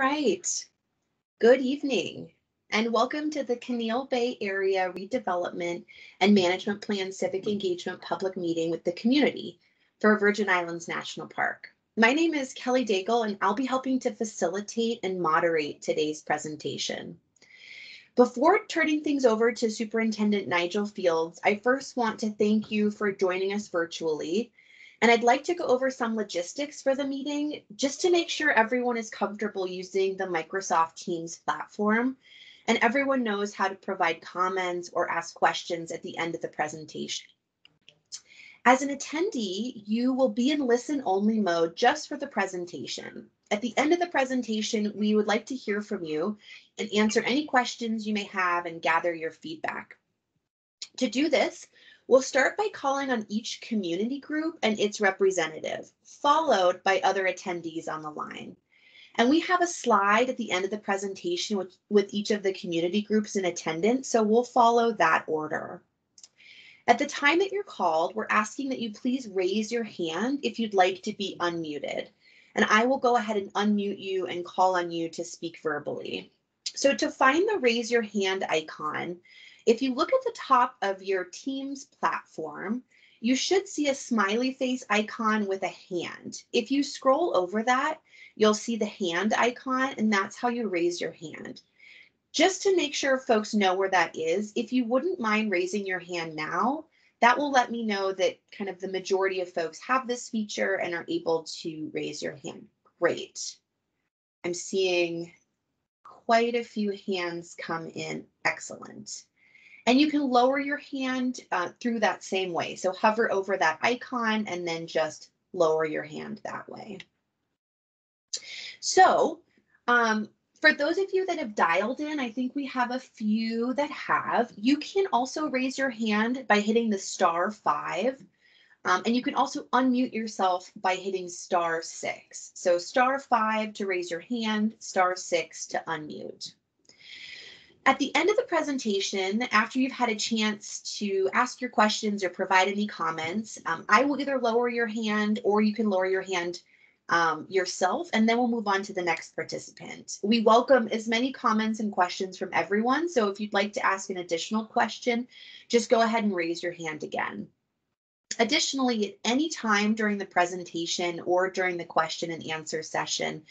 right. Good evening and welcome to the Caneel Bay Area Redevelopment and Management Plan Civic Engagement Public Meeting with the community for Virgin Islands National Park. My name is Kelly Daigle and I'll be helping to facilitate and moderate today's presentation. Before turning things over to Superintendent Nigel Fields, I first want to thank you for joining us virtually and I'd like to go over some logistics for the meeting just to make sure everyone is comfortable using the Microsoft Teams platform and everyone knows how to provide comments or ask questions at the end of the presentation. As an attendee, you will be in listen only mode just for the presentation. At the end of the presentation, we would like to hear from you and answer any questions you may have and gather your feedback. To do this, We'll start by calling on each community group and its representative, followed by other attendees on the line. And we have a slide at the end of the presentation with, with each of the community groups in attendance, so we'll follow that order. At the time that you're called, we're asking that you please raise your hand if you'd like to be unmuted. And I will go ahead and unmute you and call on you to speak verbally. So to find the raise your hand icon, if you look at the top of your Teams platform, you should see a smiley face icon with a hand. If you scroll over that, you'll see the hand icon and that's how you raise your hand. Just to make sure folks know where that is, if you wouldn't mind raising your hand now, that will let me know that kind of the majority of folks have this feature and are able to raise your hand. Great. I'm seeing quite a few hands come in. Excellent. And you can lower your hand uh, through that same way. So hover over that icon and then just lower your hand that way. So um, for those of you that have dialed in, I think we have a few that have. You can also raise your hand by hitting the star five. Um, and you can also unmute yourself by hitting star six. So star five to raise your hand, star six to unmute. At the end of the presentation, after you've had a chance to ask your questions or provide any comments, um, I will either lower your hand or you can lower your hand um, yourself, and then we'll move on to the next participant. We welcome as many comments and questions from everyone, so if you'd like to ask an additional question, just go ahead and raise your hand again. Additionally, at any time during the presentation or during the question and answer session,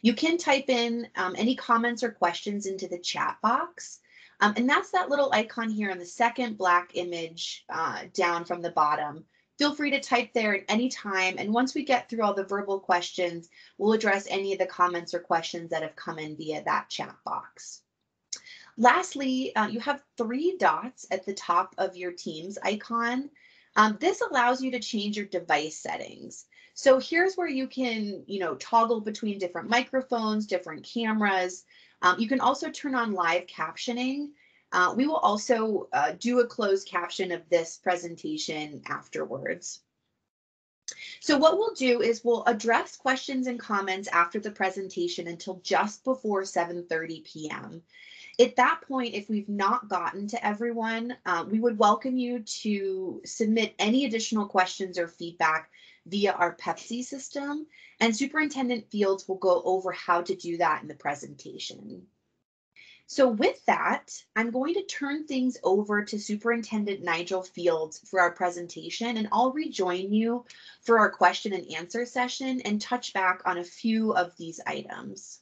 you can type in um, any comments or questions into the chat box. Um, and that's that little icon here on the second black image uh, down from the bottom. Feel free to type there at any time. And once we get through all the verbal questions, we'll address any of the comments or questions that have come in via that chat box. Lastly, uh, you have three dots at the top of your Teams icon. Um, this allows you to change your device settings. So here's where you can, you know, toggle between different microphones, different cameras. Um, you can also turn on live captioning. Uh, we will also uh, do a closed caption of this presentation afterwards. So what we'll do is we'll address questions and comments after the presentation until just before 7.30 p.m. At that point, if we've not gotten to everyone, uh, we would welcome you to submit any additional questions or feedback via our PEPC system, and Superintendent Fields will go over how to do that in the presentation. So with that, I'm going to turn things over to Superintendent Nigel Fields for our presentation, and I'll rejoin you for our question and answer session and touch back on a few of these items.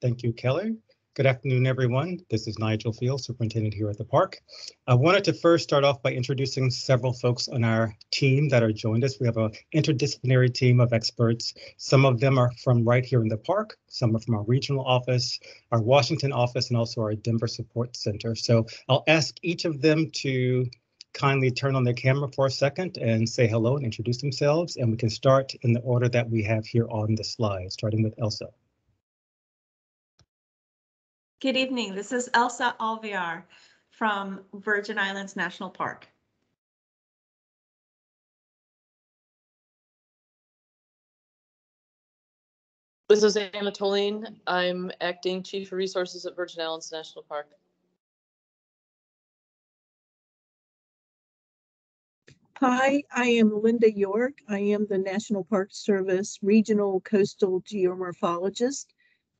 Thank you, Kelly. Good afternoon, everyone. This is Nigel Field, superintendent here at the park. I wanted to first start off by introducing several folks on our team that are joined us. We have an interdisciplinary team of experts. Some of them are from right here in the park. Some are from our regional office, our Washington office, and also our Denver support center. So I'll ask each of them to kindly turn on their camera for a second and say hello and introduce themselves. And we can start in the order that we have here on the slide, starting with Elsa. Good evening. This is Elsa Alvear from Virgin Islands National Park. This is Anatoline. I'm acting Chief of Resources at Virgin Islands National Park. Hi, I am Linda York. I am the National Park Service Regional Coastal Geomorphologist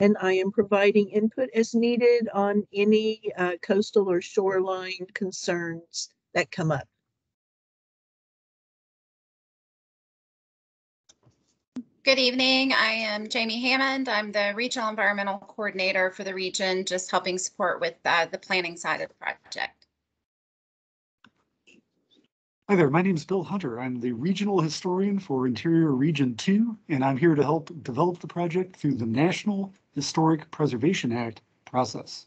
And I am providing input as needed on any uh, coastal or shoreline concerns that come up. Good evening. I am Jamie Hammond. I'm the Regional Environmental Coordinator for the region, just helping support with uh, the planning side of the project. Hi there, my name is Bill Hunter. I'm the Regional Historian for Interior Region 2, and I'm here to help develop the project through the National Historic Preservation Act process.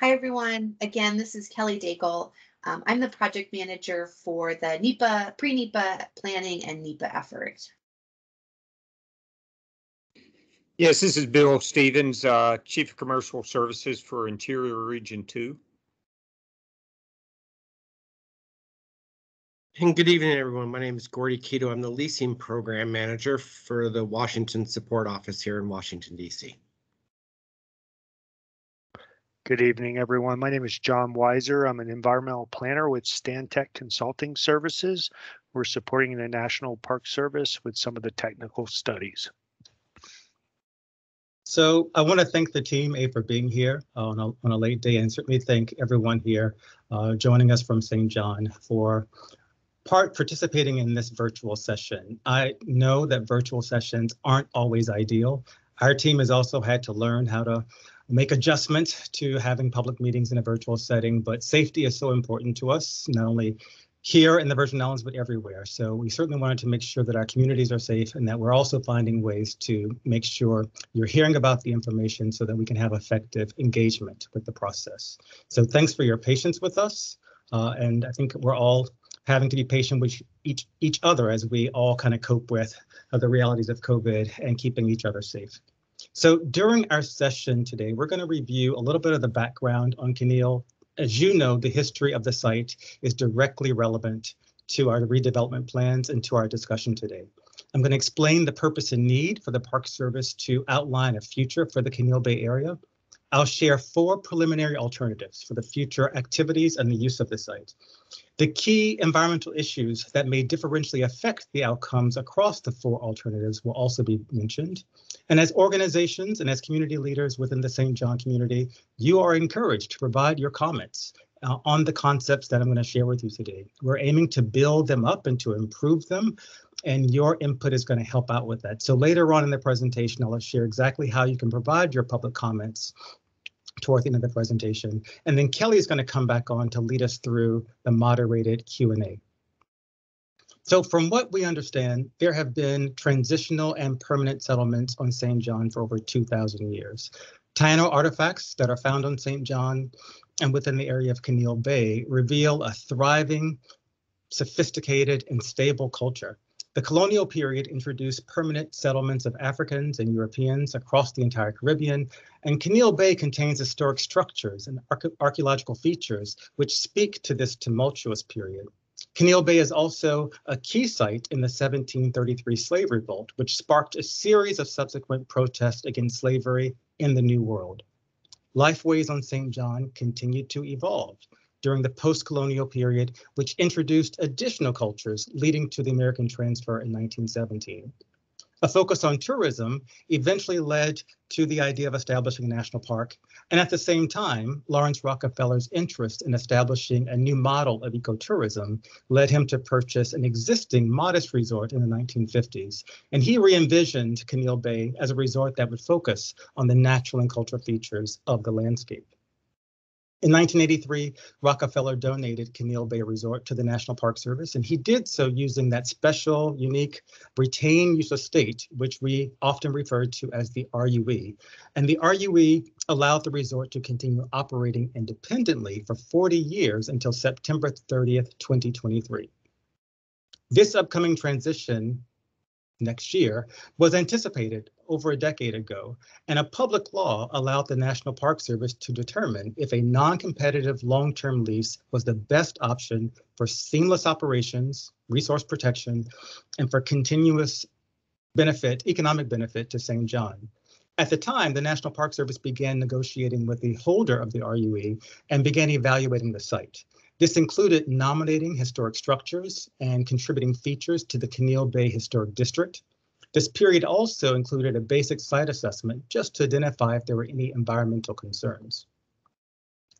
Hi, everyone. Again, this is Kelly Daigle. Um, I'm the project manager for the NEPA, pre-NEPA planning and NEPA effort. Yes, this is Bill Stevens, uh, Chief of Commercial Services for Interior Region Two. And good evening, everyone. My name is Gordy Keto. I'm the leasing program manager for the Washington Support Office here in Washington, D.C. Good evening, everyone. My name is John Weiser. I'm an environmental planner with Stantec Consulting Services. We're supporting the National Park Service with some of the technical studies. So I want to thank the team, A, for being here on a, on a late day, and certainly thank everyone here uh, joining us from St. John for part participating in this virtual session. I know that virtual sessions aren't always ideal. Our team has also had to learn how to make adjustments to having public meetings in a virtual setting, but safety is so important to us, not only here in the Virgin Islands, but everywhere. So we certainly wanted to make sure that our communities are safe and that we're also finding ways to make sure you're hearing about the information so that we can have effective engagement with the process. So thanks for your patience with us. Uh, and I think we're all having to be patient with each each other as we all kind of cope with uh, the realities of COVID and keeping each other safe. So during our session today, we're going to review a little bit of the background on Caneel. As you know, the history of the site is directly relevant to our redevelopment plans and to our discussion today. I'm going to explain the purpose and need for the Park Service to outline a future for the Caneel Bay area. I'll share four preliminary alternatives for the future activities and the use of the site. The key environmental issues that may differentially affect the outcomes across the four alternatives will also be mentioned. And as organizations and as community leaders within the St. John community, you are encouraged to provide your comments uh, on the concepts that I'm going to share with you today. We're aiming to build them up and to improve them, and your input is going to help out with that. So later on in the presentation, I'll share exactly how you can provide your public comments toward the end of the presentation. And then Kelly is going to come back on to lead us through the moderated Q&A. So from what we understand, there have been transitional and permanent settlements on St. John for over 2,000 years. Taino artifacts that are found on St. John and within the area of Caneel Bay reveal a thriving, sophisticated, and stable culture. The colonial period introduced permanent settlements of Africans and Europeans across the entire Caribbean, and Caneel Bay contains historic structures and archaeological features which speak to this tumultuous period. Caneel Bay is also a key site in the 1733 slave revolt, which sparked a series of subsequent protests against slavery in the New World. Lifeways on St. John continued to evolve during the post-colonial period, which introduced additional cultures leading to the American transfer in 1917. A focus on tourism eventually led to the idea of establishing a national park, and at the same time, Lawrence Rockefeller's interest in establishing a new model of ecotourism led him to purchase an existing modest resort in the 1950s, and he re-envisioned Caneel Bay as a resort that would focus on the natural and cultural features of the landscape. In 1983, Rockefeller donated Caneel Bay Resort to the National Park Service, and he did so using that special, unique retained use of state, which we often refer to as the RUE. And the RUE allowed the resort to continue operating independently for 40 years until September 30th, 2023. This upcoming transition next year was anticipated over a decade ago, and a public law allowed the National Park Service to determine if a non-competitive long-term lease was the best option for seamless operations, resource protection, and for continuous benefit, economic benefit to St. John. At the time, the National Park Service began negotiating with the holder of the RUE and began evaluating the site. This included nominating historic structures and contributing features to the Caneel Bay Historic District, This period also included a basic site assessment just to identify if there were any environmental concerns.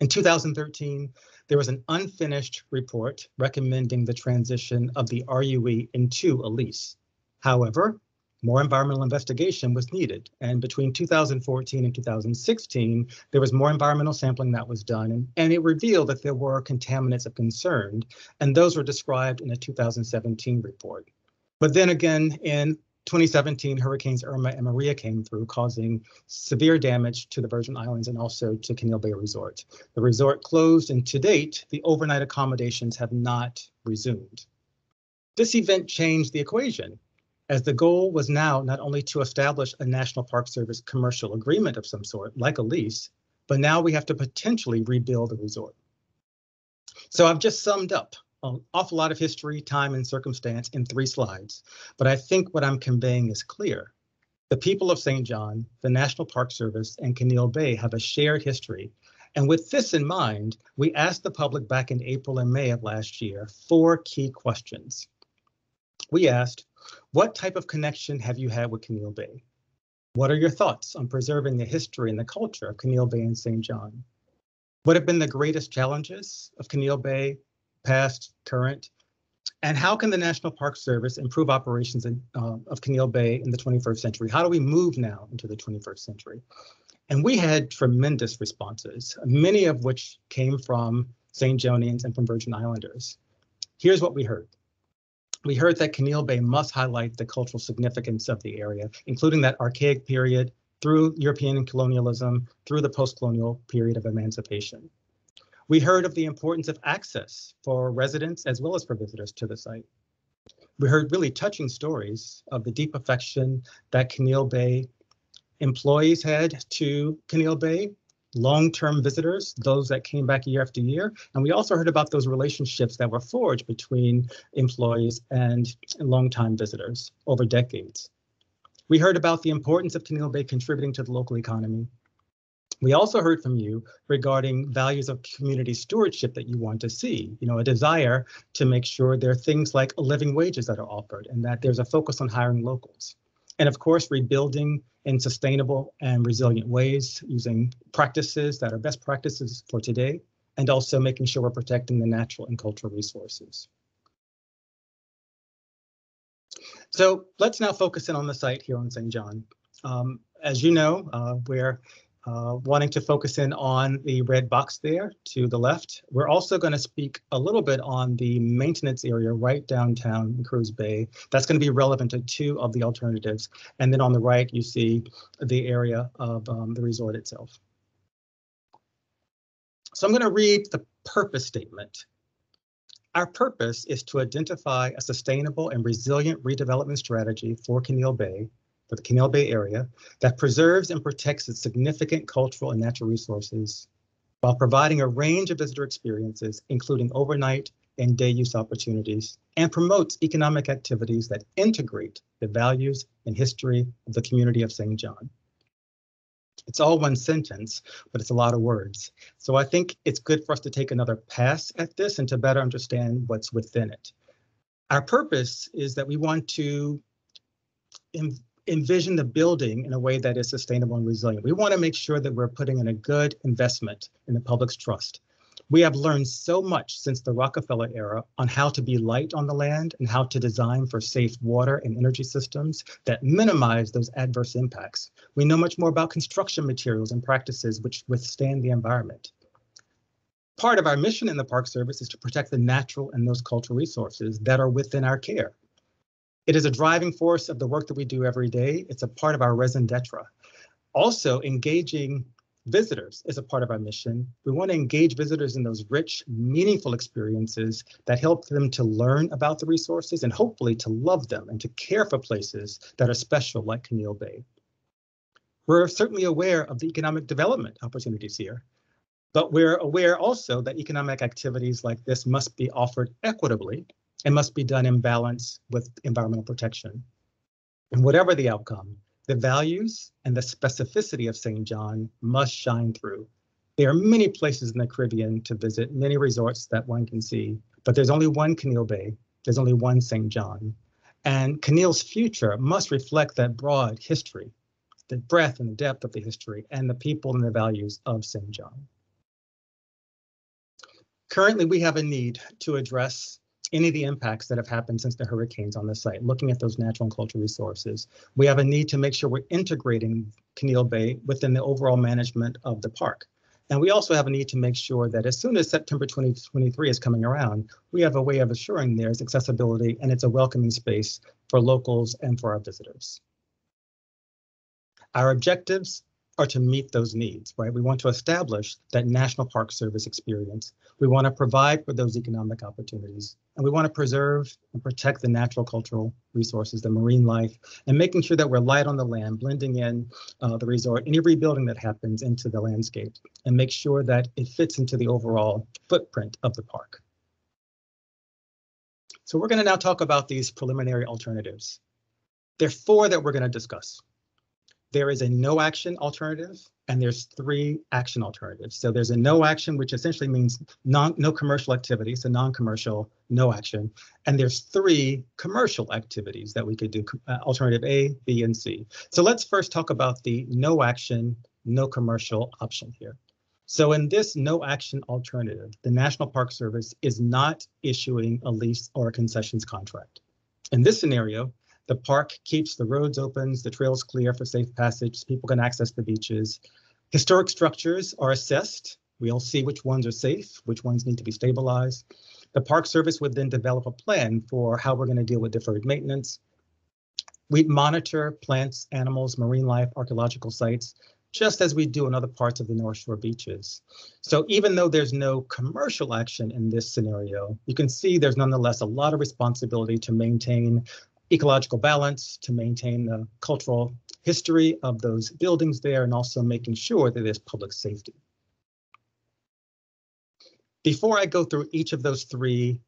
In 2013, there was an unfinished report recommending the transition of the RUE into a lease. However, more environmental investigation was needed. And between 2014 and 2016, there was more environmental sampling that was done, and, and it revealed that there were contaminants of concern, and those were described in a 2017 report. But then again, in 2017, Hurricanes Irma and Maria came through, causing severe damage to the Virgin Islands and also to Caneel Bay Resort. The resort closed, and to date, the overnight accommodations have not resumed. This event changed the equation, as the goal was now not only to establish a National Park Service commercial agreement of some sort, like a lease, but now we have to potentially rebuild the resort. So I've just summed up an awful lot of history, time, and circumstance in three slides, but I think what I'm conveying is clear. The people of St. John, the National Park Service, and Caneel Bay have a shared history. And with this in mind, we asked the public back in April and May of last year four key questions. We asked, what type of connection have you had with Caneel Bay? What are your thoughts on preserving the history and the culture of Caneel Bay and St. John? What have been the greatest challenges of Caneel Bay past, current, and how can the National Park Service improve operations in, uh, of Caneel Bay in the 21st century? How do we move now into the 21st century? And we had tremendous responses, many of which came from St. Johnians and from Virgin Islanders. Here's what we heard. We heard that Caneel Bay must highlight the cultural significance of the area, including that archaic period through European colonialism, through the post-colonial period of emancipation. We heard of the importance of access for residents as well as for visitors to the site. We heard really touching stories of the deep affection that Caneel Bay employees had to Caneel Bay, long-term visitors, those that came back year after year. And we also heard about those relationships that were forged between employees and longtime visitors over decades. We heard about the importance of Caneel Bay contributing to the local economy, we also heard from you regarding values of community stewardship that you want to see, you know, a desire to make sure there are things like living wages that are offered and that there's a focus on hiring locals. And of course, rebuilding in sustainable and resilient ways using practices that are best practices for today, and also making sure we're protecting the natural and cultural resources. So let's now focus in on the site here on St. John. Um, as you know, uh, we're uh, wanting to focus in on the red box there to the left. We're also going to speak a little bit on the maintenance area right downtown in Cruz Bay. That's going to be relevant to two of the alternatives. And then on the right, you see the area of um, the resort itself. So I'm going to read the purpose statement. Our purpose is to identify a sustainable and resilient redevelopment strategy for Caneel Bay for the Caneel Bay area that preserves and protects its significant cultural and natural resources while providing a range of visitor experiences, including overnight and day use opportunities, and promotes economic activities that integrate the values and history of the community of St. John. It's all one sentence, but it's a lot of words. So I think it's good for us to take another pass at this and to better understand what's within it. Our purpose is that we want to envision the building in a way that is sustainable and resilient. We want to make sure that we're putting in a good investment in the public's trust. We have learned so much since the Rockefeller era on how to be light on the land and how to design for safe water and energy systems that minimize those adverse impacts. We know much more about construction materials and practices which withstand the environment. Part of our mission in the Park Service is to protect the natural and those cultural resources that are within our care. It is a driving force of the work that we do every day. It's a part of our raison d'etre. Also, engaging visitors is a part of our mission. We want to engage visitors in those rich, meaningful experiences that help them to learn about the resources and hopefully to love them and to care for places that are special like Caneel Bay. We're certainly aware of the economic development opportunities here, but we're aware also that economic activities like this must be offered equitably and must be done in balance with environmental protection. And whatever the outcome, the values and the specificity of St. John must shine through. There are many places in the Caribbean to visit, many resorts that one can see, but there's only one Caneel Bay, there's only one St. John. And Caneel's future must reflect that broad history, the breadth and the depth of the history, and the people and the values of St. John. Currently, we have a need to address any of the impacts that have happened since the hurricanes on the site, looking at those natural and cultural resources. We have a need to make sure we're integrating Caneel Bay within the overall management of the park. And we also have a need to make sure that as soon as September 2023 is coming around, we have a way of assuring there's accessibility and it's a welcoming space for locals and for our visitors. Our objectives are to meet those needs, right? We want to establish that National Park Service experience. We want to provide for those economic opportunities, and we want to preserve and protect the natural cultural resources, the marine life, and making sure that we're light on the land, blending in uh, the resort, any rebuilding that happens into the landscape, and make sure that it fits into the overall footprint of the park. So we're going to now talk about these preliminary alternatives. There are four that we're going to discuss there is a no action alternative and there's three action alternatives. So there's a no action, which essentially means non, no commercial activity, so non-commercial, no action. And there's three commercial activities that we could do, uh, alternative A, B, and C. So let's first talk about the no action, no commercial option here. So in this no action alternative, the National Park Service is not issuing a lease or a concessions contract. In this scenario, the park keeps the roads open, the trails clear for safe passage, people can access the beaches. Historic structures are assessed. We'll see which ones are safe, which ones need to be stabilized. The Park Service would then develop a plan for how we're going to deal with deferred maintenance. We monitor plants, animals, marine life, archaeological sites, just as we do in other parts of the North Shore beaches. So even though there's no commercial action in this scenario, you can see there's nonetheless a lot of responsibility to maintain ecological balance, to maintain the cultural history of those buildings there, and also making sure that there's public safety. Before I go through each of those three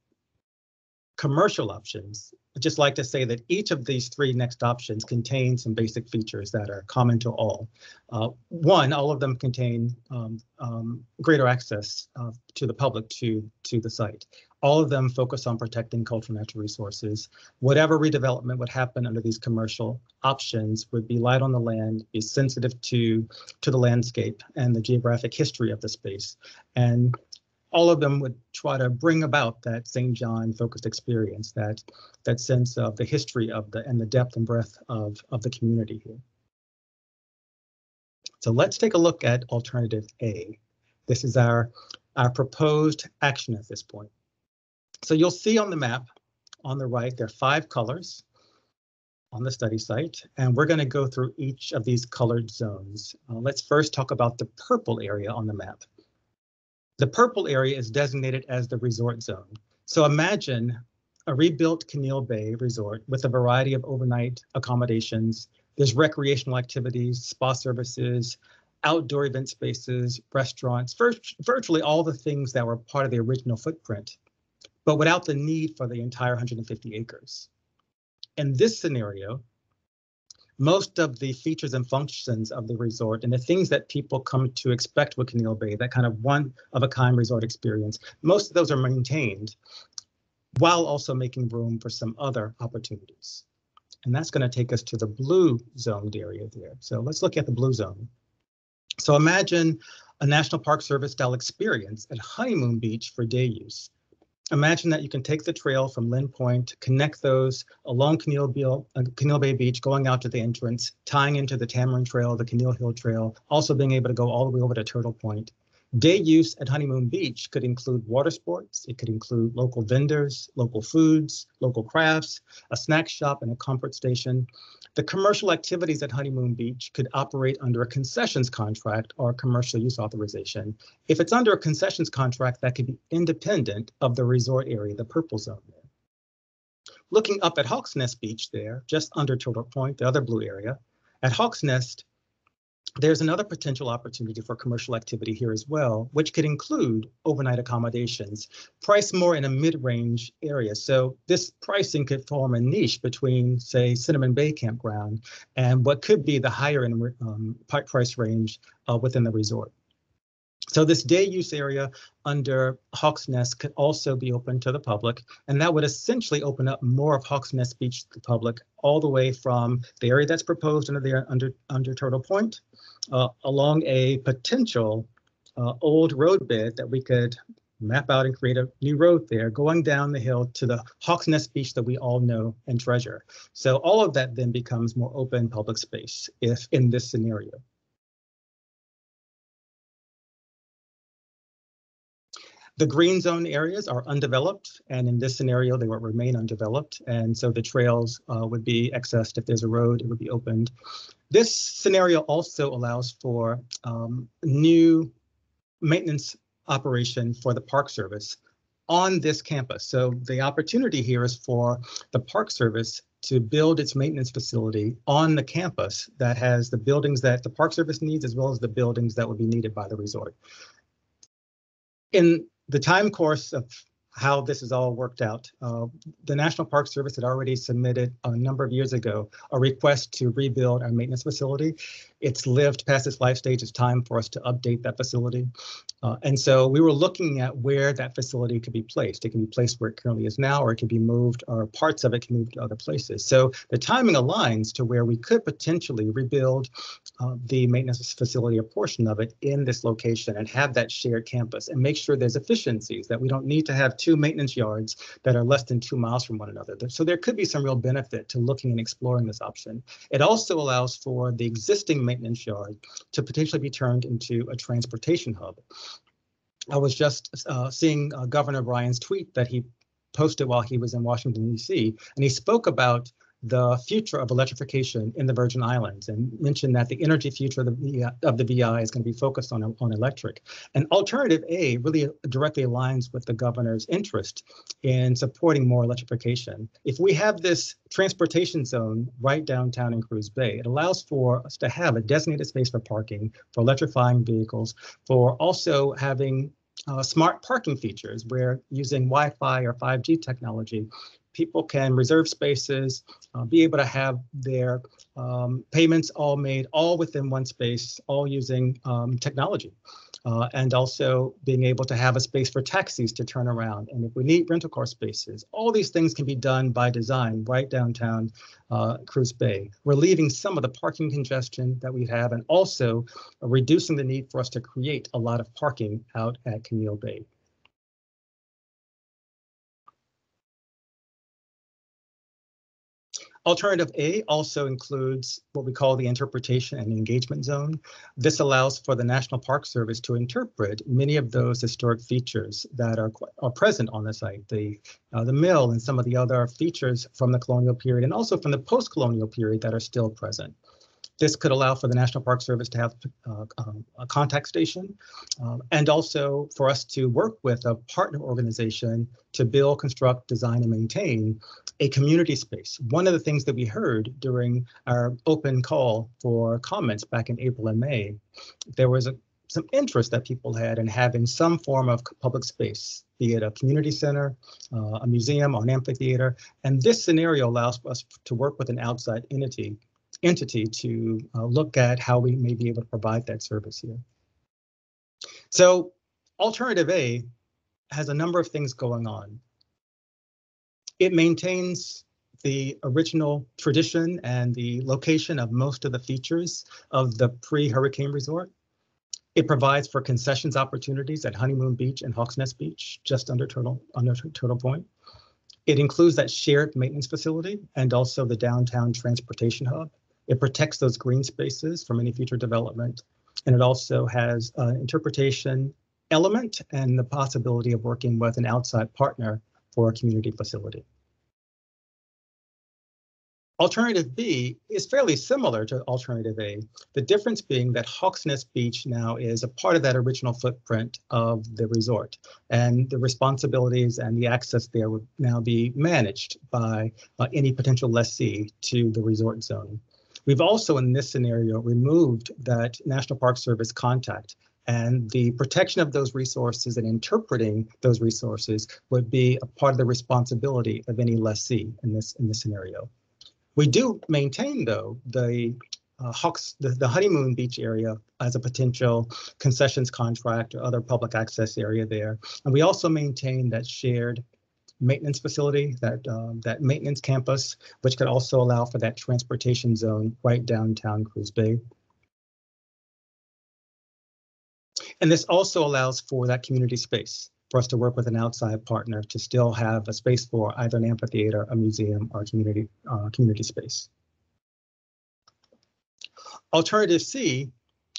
commercial options, I'd just like to say that each of these three next options contain some basic features that are common to all. Uh, one, all of them contain um, um, greater access uh, to the public to, to the site. All of them focus on protecting cultural natural resources. Whatever redevelopment would happen under these commercial options would be light on the land, be sensitive to, to the landscape and the geographic history of the space. And all of them would try to bring about that St. John focused experience, that that sense of the history of the and the depth and breadth of, of the community here. So let's take a look at alternative A. This is our, our proposed action at this point. So you'll see on the map on the right, there are five colors on the study site, and we're going to go through each of these colored zones. Uh, let's first talk about the purple area on the map. The purple area is designated as the resort zone. So imagine a rebuilt Caneel Bay resort with a variety of overnight accommodations. There's recreational activities, spa services, outdoor event spaces, restaurants, virtually all the things that were part of the original footprint but without the need for the entire 150 acres. In this scenario, most of the features and functions of the resort and the things that people come to expect with Caneel Bay, that kind of one of a kind resort experience, most of those are maintained while also making room for some other opportunities. And that's going to take us to the blue zoned area there. So let's look at the blue zone. So imagine a National Park Service style experience at Honeymoon Beach for day use imagine that you can take the trail from Lind Point, connect those along Caneel, uh, Bay Beach, going out to the entrance, tying into the Tamarind Trail, the Caneel Hill Trail, also being able to go all the way over to Turtle Point. Day use at Honeymoon Beach could include water sports. It could include local vendors, local foods, local crafts, a snack shop, and a comfort station. The commercial activities at Honeymoon Beach could operate under a concessions contract or a commercial use authorization. If it's under a concessions contract, that could be independent of the resort area, the purple zone there. Looking up at Hawks Nest Beach there, just under Turtle Point, the other blue area, at Hawks Nest, there's another potential opportunity for commercial activity here as well, which could include overnight accommodations, priced more in a mid-range area. So this pricing could form a niche between, say, Cinnamon Bay Campground and what could be the higher end um, price range uh, within the resort. So this day use area under Hawks Nest could also be open to the public, and that would essentially open up more of Hawks Nest Beach to the public, all the way from the area that's proposed under the under under Turtle Point, uh, along a potential uh, old road bed that we could map out and create a new road there, going down the hill to the Hawks Nest Beach that we all know and treasure. So all of that then becomes more open public space if in this scenario. The green zone areas are undeveloped, and in this scenario, they will remain undeveloped. And so the trails uh, would be accessed. If there's a road, it would be opened. This scenario also allows for um, new maintenance operation for the Park Service on this campus. So the opportunity here is for the Park Service to build its maintenance facility on the campus that has the buildings that the Park Service needs as well as the buildings that would be needed by the resort. In the time course of how this has all worked out. Uh, the National Park Service had already submitted a number of years ago a request to rebuild our maintenance facility. It's lived past its life stage. It's time for us to update that facility. Uh, and so we were looking at where that facility could be placed. It can be placed where it currently is now, or it can be moved, or parts of it can move to other places. So the timing aligns to where we could potentially rebuild uh, the maintenance facility, a portion of it, in this location and have that shared campus and make sure there's efficiencies, that we don't need to have two maintenance yards that are less than two miles from one another. So there could be some real benefit to looking and exploring this option. It also allows for the existing maintenance yard to potentially be turned into a transportation hub. I was just uh, seeing uh, Governor Bryan's tweet that he posted while he was in Washington, D.C., and he spoke about the future of electrification in the Virgin Islands and mentioned that the energy future of the, of the VI is going to be focused on, on electric. And alternative A really directly aligns with the governor's interest in supporting more electrification. If we have this transportation zone right downtown in Cruz Bay, it allows for us to have a designated space for parking, for electrifying vehicles, for also having uh, smart parking features where using Wi-Fi or 5G technology, people can reserve spaces, uh, be able to have their um, payments all made all within one space, all using um, technology. Uh, and also being able to have a space for taxis to turn around. And if we need rental car spaces, all these things can be done by design right downtown uh, Cruz Bay, relieving some of the parking congestion that we have and also reducing the need for us to create a lot of parking out at Caneel Bay. Alternative A also includes what we call the interpretation and engagement zone. This allows for the National Park Service to interpret many of those historic features that are, are present on the site, the, uh, the mill and some of the other features from the colonial period and also from the post-colonial period that are still present. This could allow for the National Park Service to have uh, um, a contact station um, and also for us to work with a partner organization to build, construct, design, and maintain a community space. One of the things that we heard during our open call for comments back in April and May, there was a, some interest that people had in having some form of public space, be it a community center, uh, a museum, or an amphitheater. And this scenario allows us to work with an outside entity entity to uh, look at how we may be able to provide that service here. So alternative A has a number of things going on. It maintains the original tradition and the location of most of the features of the pre-hurricane resort. It provides for concessions opportunities at Honeymoon Beach and Hawks Nest Beach, just under Turtle, under Turtle Point. It includes that shared maintenance facility and also the downtown transportation hub. It protects those green spaces from any future development. And it also has an interpretation element and the possibility of working with an outside partner for a community facility. Alternative B is fairly similar to Alternative A, the difference being that Hawks Nest Beach now is a part of that original footprint of the resort, and the responsibilities and the access there would now be managed by uh, any potential lessee to the resort zone. We've also, in this scenario, removed that National Park Service contact and the protection of those resources and interpreting those resources would be a part of the responsibility of any lessee in this in this scenario. We do maintain, though, the uh, Hawks, the, the Honeymoon Beach area as a potential concessions contract or other public access area there. And we also maintain that shared maintenance facility, that um, that maintenance campus, which could also allow for that transportation zone right downtown Cruz Bay. And this also allows for that community space for us to work with an outside partner to still have a space for either an amphitheater, a museum, or community uh, community space. Alternative C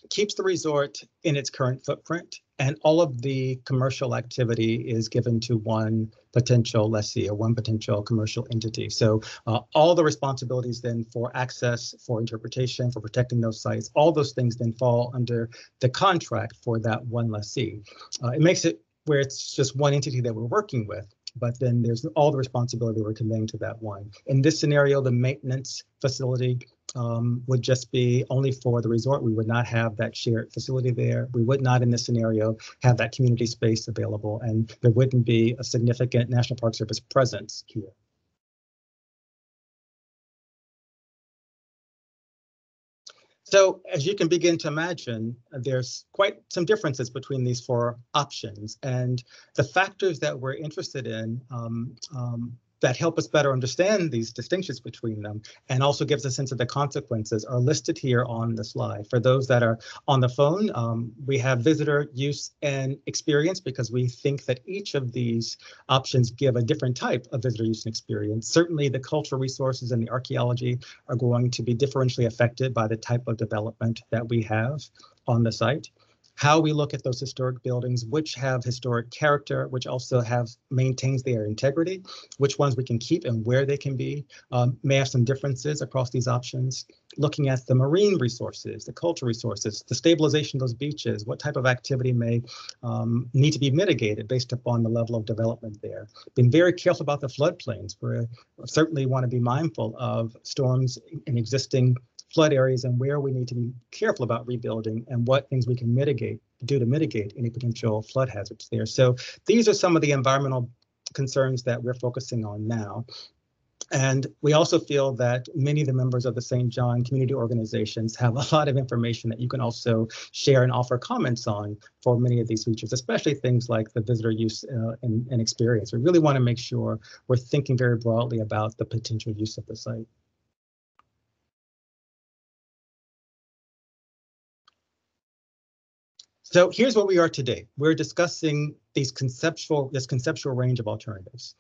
keeps the resort in its current footprint and all of the commercial activity is given to one potential lessee or one potential commercial entity. So uh, all the responsibilities then for access, for interpretation, for protecting those sites, all those things then fall under the contract for that one lessee. Uh, it makes it where it's just one entity that we're working with but then there's all the responsibility we're conveying to that one. In this scenario, the maintenance facility um, would just be only for the resort. We would not have that shared facility there. We would not, in this scenario, have that community space available, and there wouldn't be a significant National Park Service presence here. So as you can begin to imagine, there's quite some differences between these four options. And the factors that we're interested in um, um, that help us better understand these distinctions between them and also gives a sense of the consequences are listed here on the slide. For those that are on the phone, um, we have visitor use and experience because we think that each of these options give a different type of visitor use and experience. Certainly the cultural resources and the archaeology are going to be differentially affected by the type of development that we have on the site how we look at those historic buildings, which have historic character, which also have maintains their integrity, which ones we can keep and where they can be, um, may have some differences across these options. Looking at the marine resources, the cultural resources, the stabilization of those beaches, what type of activity may um, need to be mitigated based upon the level of development there. Being very careful about the floodplains. We certainly want to be mindful of storms in existing flood areas and where we need to be careful about rebuilding and what things we can mitigate, do to mitigate any potential flood hazards there. So these are some of the environmental concerns that we're focusing on now. And we also feel that many of the members of the St. John community organizations have a lot of information that you can also share and offer comments on for many of these features, especially things like the visitor use uh, and, and experience. We really want to make sure we're thinking very broadly about the potential use of the site. So here's where we are today. We're discussing these conceptual, this conceptual range of alternatives.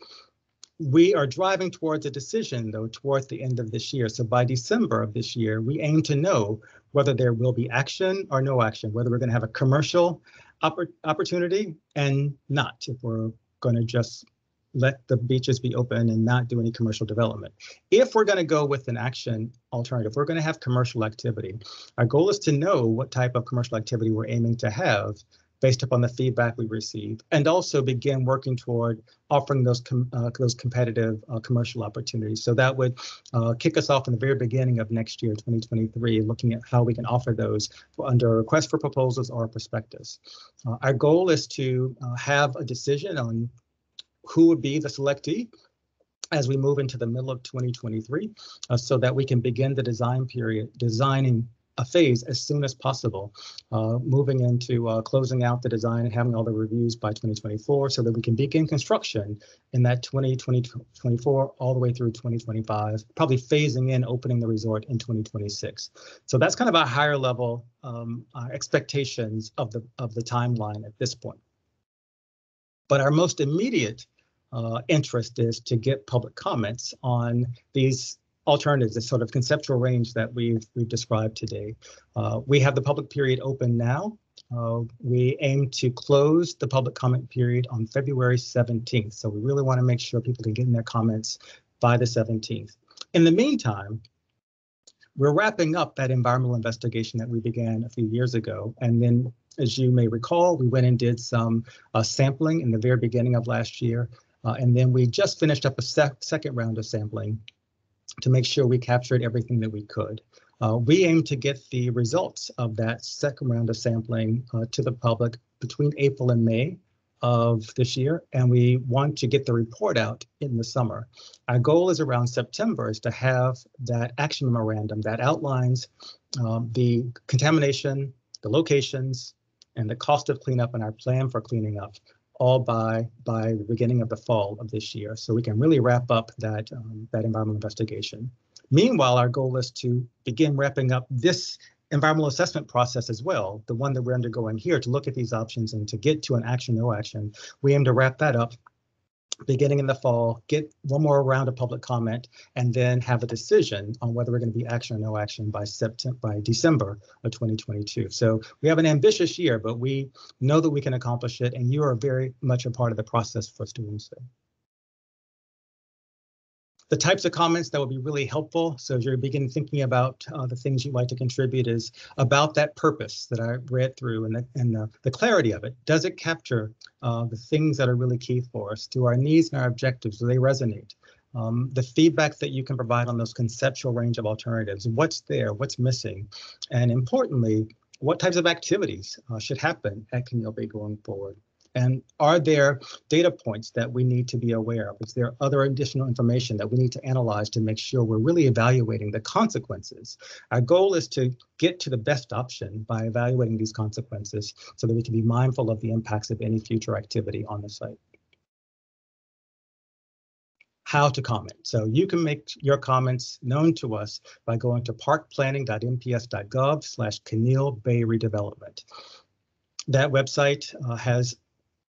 We are driving towards a decision, though, towards the end of this year. So by December of this year, we aim to know whether there will be action or no action, whether we're going to have a commercial oppor opportunity and not, if we're going to just let the beaches be open and not do any commercial development. If we're going to go with an action alternative, we're going to have commercial activity. Our goal is to know what type of commercial activity we're aiming to have based upon the feedback we receive, and also begin working toward offering those com uh, those competitive uh, commercial opportunities. So that would uh, kick us off in the very beginning of next year, 2023, looking at how we can offer those under a request for proposals or prospectus. Uh, our goal is to uh, have a decision on who would be the selectee as we move into the middle of 2023 uh, so that we can begin the design period, designing a phase as soon as possible, uh, moving into uh, closing out the design and having all the reviews by 2024 so that we can begin construction in that 2024 all the way through 2025, probably phasing in opening the resort in 2026. So that's kind of our higher level um, uh, expectations of the of the timeline at this point. But our most immediate uh, interest is to get public comments on these alternatives, this sort of conceptual range that we've we've described today. Uh, we have the public period open now. Uh, we aim to close the public comment period on February 17th. So we really want to make sure people can get in their comments by the 17th. In the meantime, we're wrapping up that environmental investigation that we began a few years ago. And then, as you may recall, we went and did some uh, sampling in the very beginning of last year. Uh, and then we just finished up a sec second round of sampling to make sure we captured everything that we could. Uh, we aim to get the results of that second round of sampling uh, to the public between April and May of this year, and we want to get the report out in the summer. Our goal is around September is to have that action memorandum that outlines um, the contamination, the locations, and the cost of cleanup and our plan for cleaning up all by by the beginning of the fall of this year. So we can really wrap up that um, that environmental investigation. Meanwhile, our goal is to begin wrapping up this environmental assessment process as well, the one that we're undergoing here to look at these options and to get to an action, no action. We aim to wrap that up beginning in the fall, get one more round of public comment, and then have a decision on whether we're going to be action or no action by September, by December of 2022. So we have an ambitious year, but we know that we can accomplish it, and you are very much a part of the process for us doing so the types of comments that would be really helpful. So as you begin thinking about uh, the things you'd like to contribute is about that purpose that I read through and the, and the, the clarity of it. Does it capture uh, the things that are really key for us? Do our needs and our objectives, do they resonate? Um, the feedback that you can provide on those conceptual range of alternatives, what's there, what's missing, and importantly, what types of activities uh, should happen at Bay going forward. And are there data points that we need to be aware of? Is there other additional information that we need to analyze to make sure we're really evaluating the consequences? Our goal is to get to the best option by evaluating these consequences so that we can be mindful of the impacts of any future activity on the site how to comment. So you can make your comments known to us by going to parkplanning.nps.gov slash Caneel Bay Redevelopment. That website uh, has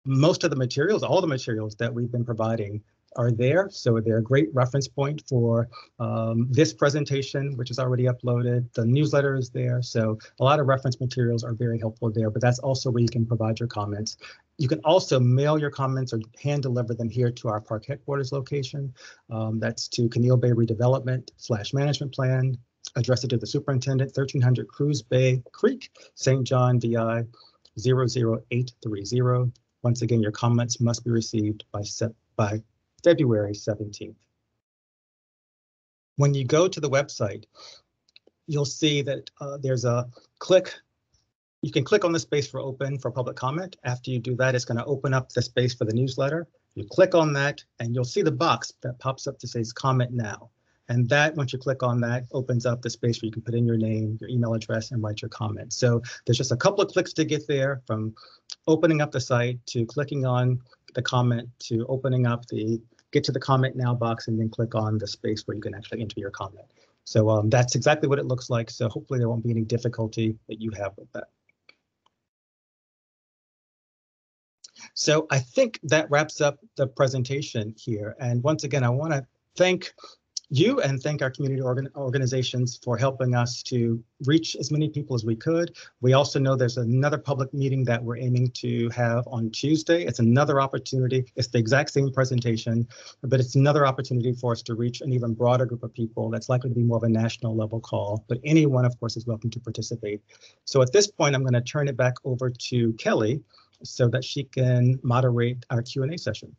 most of the materials, all the materials that we've been providing are there. So they're a great reference point for um, this presentation, which is already uploaded. The newsletter is there. So a lot of reference materials are very helpful there, but that's also where you can provide your comments. You can also mail your comments or hand deliver them here to our park headquarters location. Um, that's to Caneel Bay Redevelopment slash Management Plan. Address it to the superintendent, 1300 Cruz Bay Creek, St. John, VI 00830. Once again, your comments must be received by, by February 17th. When you go to the website, you'll see that uh, there's a click. You can click on the space for open for public comment. After you do that, it's going to open up the space for the newsletter. You click on that and you'll see the box that pops up to say comment now. And that, once you click on that, opens up the space where you can put in your name, your email address, and write your comment. So there's just a couple of clicks to get there from opening up the site to clicking on the comment to opening up the get to the comment now box and then click on the space where you can actually enter your comment. So um, that's exactly what it looks like. So hopefully there won't be any difficulty that you have with that. So I think that wraps up the presentation here. And once again, I want to thank you and thank our community organ organizations for helping us to reach as many people as we could. We also know there's another public meeting that we're aiming to have on Tuesday. It's another opportunity. It's the exact same presentation, but it's another opportunity for us to reach an even broader group of people. That's likely to be more of a national level call, but anyone, of course, is welcome to participate. So at this point, I'm going to turn it back over to Kelly so that she can moderate our Q&A session.